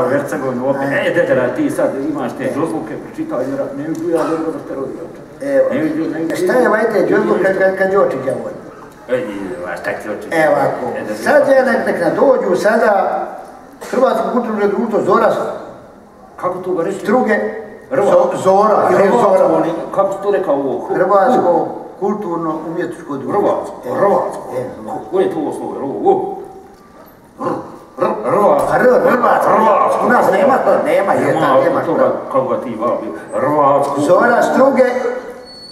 u Hercegovinu opet. E, dedera, ti sad imaš te dozvuke, pročitaj, ne vidu ja dobro da ste rodio. Evo, šta je vajte džozbu kad, kad, kad Jočić govori? Ej, a šta ti oči? Evo ako, sad je nek, nek nam dođu sada Hrvatsko kulturno društvo Zora Kako to ga reći? Zo- Zora, ili Zora. kako to rekao ovo? Hrvatsko kulturno umjetničko društvo. Hrvatsko, Evo, Hrvatsko. evo. Koje je to ovo slovo? Ovo? Hrvatsko. A R, Hrvatsko. Hrvatsko. U nas nema to, nema, je, Nema kako ga ti vabi. Hrvatsko. Zora, Struge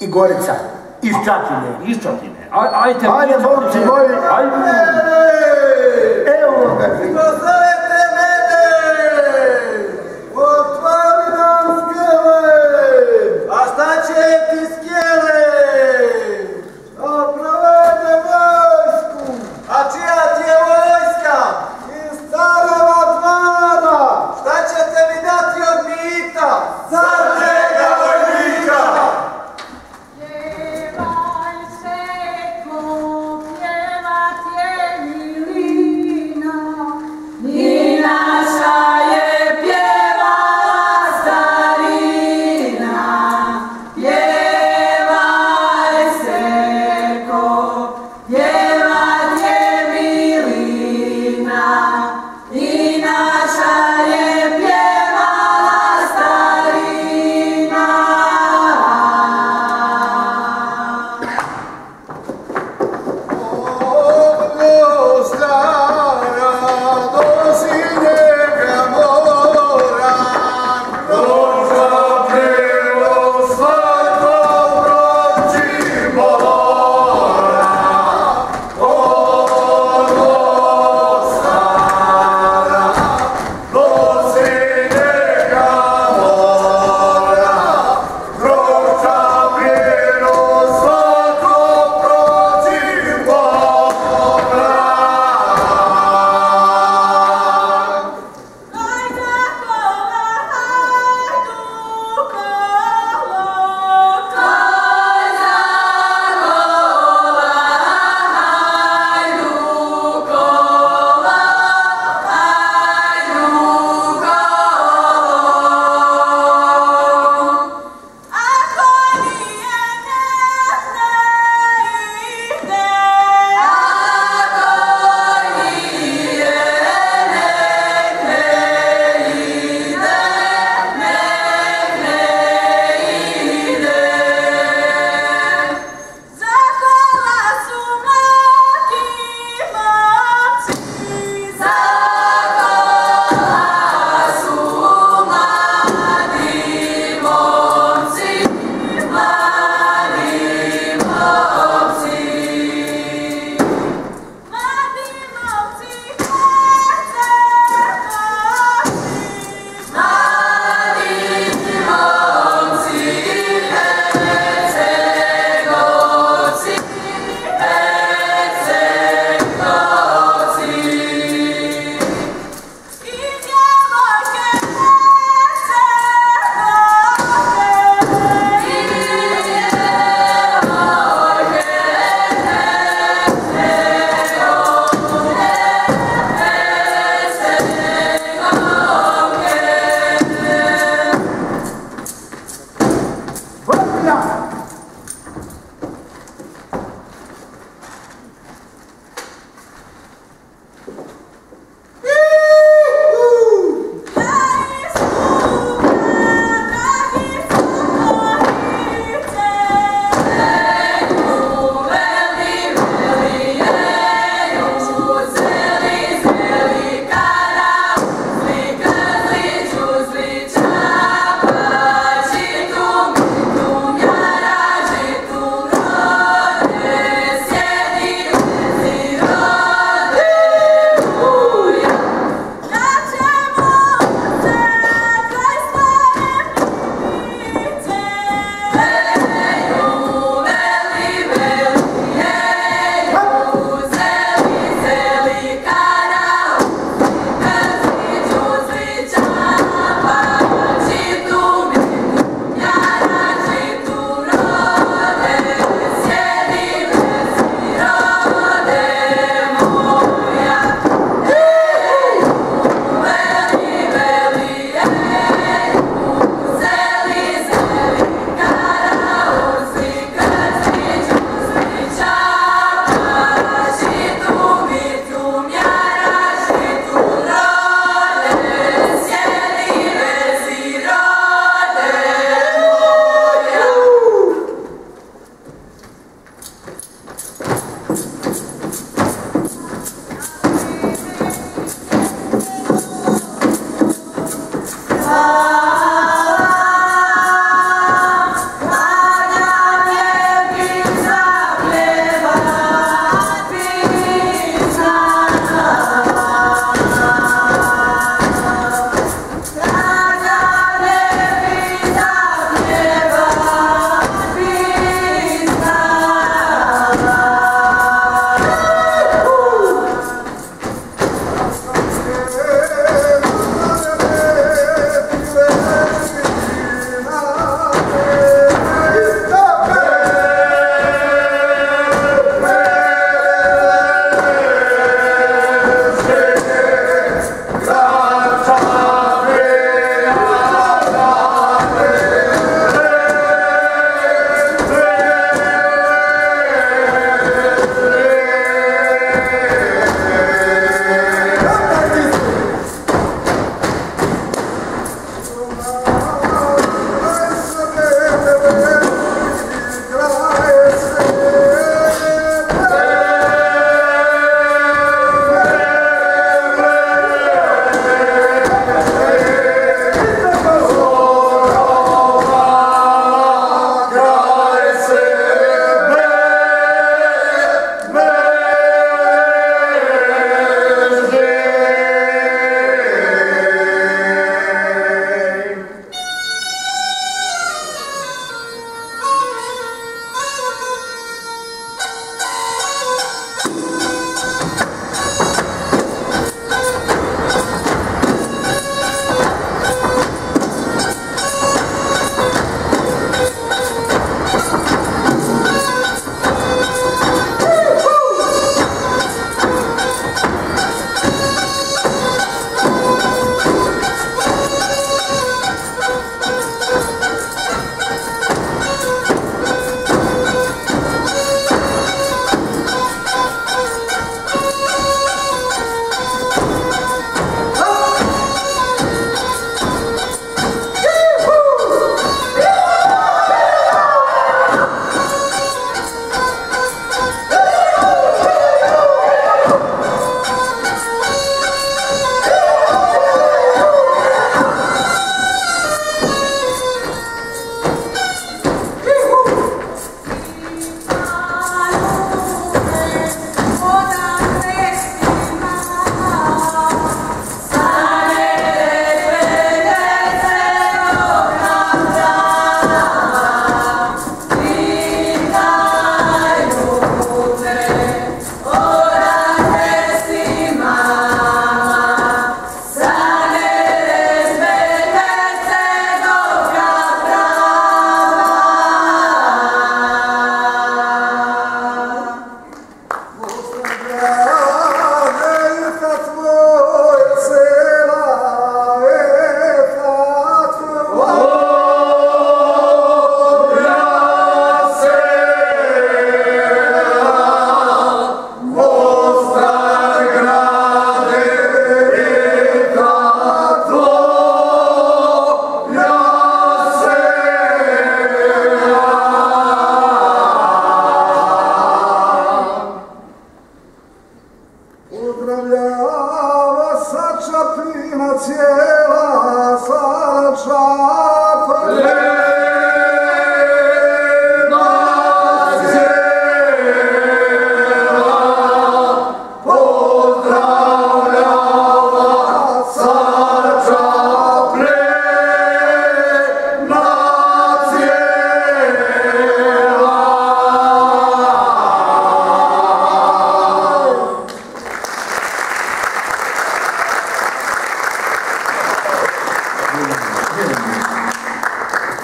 i Gorica. Iz Čapine. Iščatine. Aj, ajte. Ajde, momci moji. Ajde. Evo ga.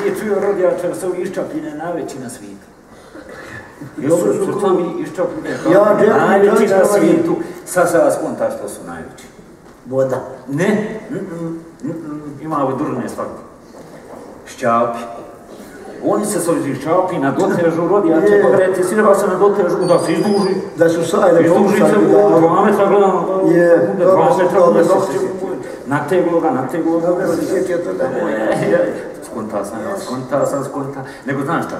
Ti čuju rodijača su iščapljene najveći na svijetu. Jesu su Ja, džep, najveći na svijetu. Sad se vas konta što su najveći. Voda. Ne, ima ove drne svakako. Šćapi. Oni se s ovih šćapi nadotežu rodijače, Je. pa gledajte, sireva se nadotežu, da se izduži. Da su sajne Izduži se u da... dva metra, gledam, Je, bude dobro dva se metra, to se. nateglo ga, nateglo ga. Dobro se sjetio to da moje. Skonta sam, skonta sam. Nego znaš šta,